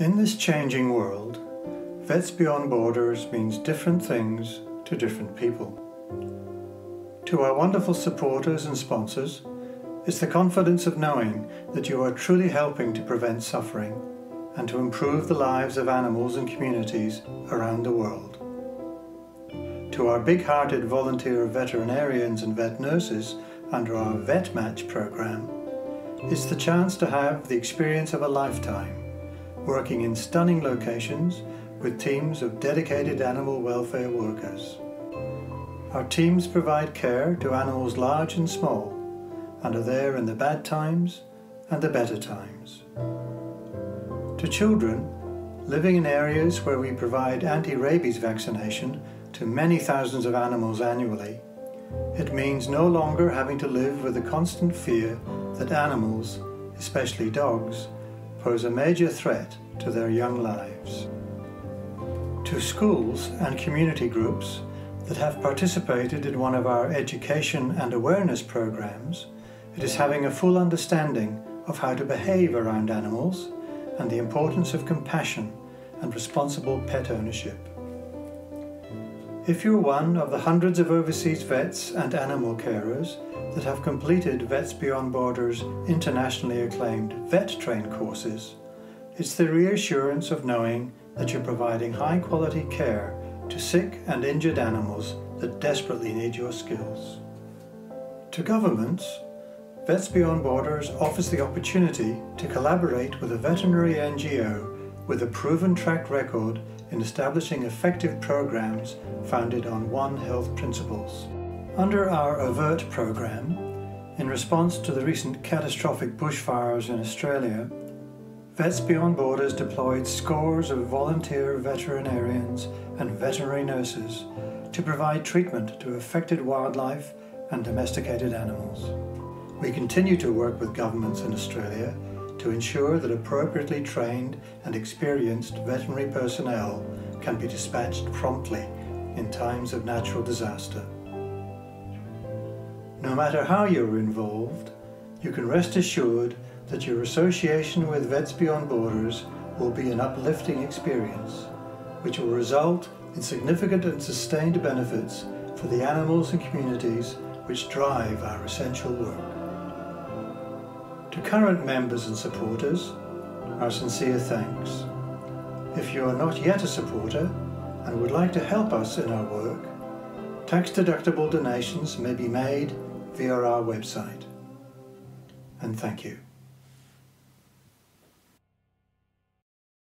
In this changing world, Vets Beyond Borders means different things to different people. To our wonderful supporters and sponsors, it's the confidence of knowing that you are truly helping to prevent suffering and to improve the lives of animals and communities around the world. To our big-hearted volunteer veterinarians and vet nurses under our VetMatch program, it's the chance to have the experience of a lifetime, working in stunning locations with teams of dedicated animal welfare workers. Our teams provide care to animals large and small and are there in the bad times and the better times. To children, living in areas where we provide anti-rabies vaccination to many thousands of animals annually, it means no longer having to live with the constant fear that animals, especially dogs, pose a major threat to their young lives. To schools and community groups that have participated in one of our education and awareness programs, it is having a full understanding of how to behave around animals and the importance of compassion and responsible pet ownership. If you're one of the hundreds of overseas vets and animal carers that have completed Vets Beyond Borders internationally acclaimed VetTrain courses, it's the reassurance of knowing that you're providing high quality care to sick and injured animals that desperately need your skills. To governments, Vets Beyond Borders offers the opportunity to collaborate with a veterinary NGO with a proven track record in establishing effective programs founded on One Health principles. Under our AVERT program, in response to the recent catastrophic bushfires in Australia, Vets Beyond Borders deployed scores of volunteer veterinarians and veterinary nurses to provide treatment to affected wildlife and domesticated animals. We continue to work with governments in Australia to ensure that appropriately trained and experienced veterinary personnel can be dispatched promptly in times of natural disaster. No matter how you're involved, you can rest assured that your association with Vets Beyond Borders will be an uplifting experience, which will result in significant and sustained benefits for the animals and communities which drive our essential work. To current members and supporters, our sincere thanks. If you are not yet a supporter and would like to help us in our work, tax-deductible donations may be made via our website. And thank you.